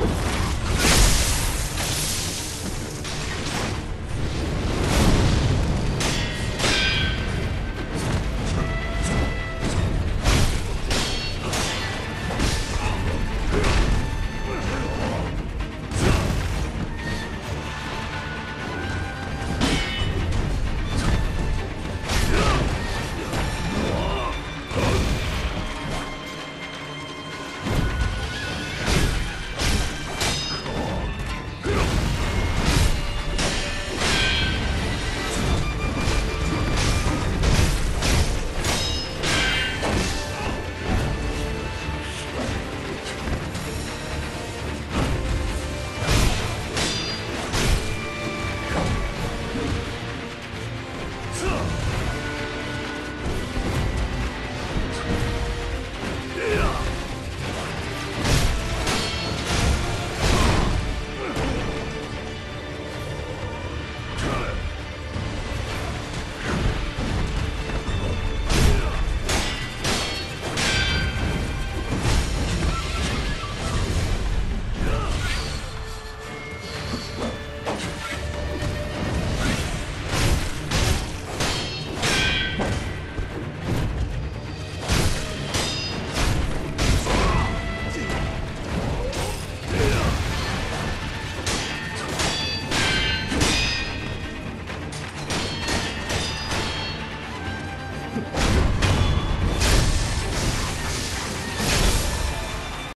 you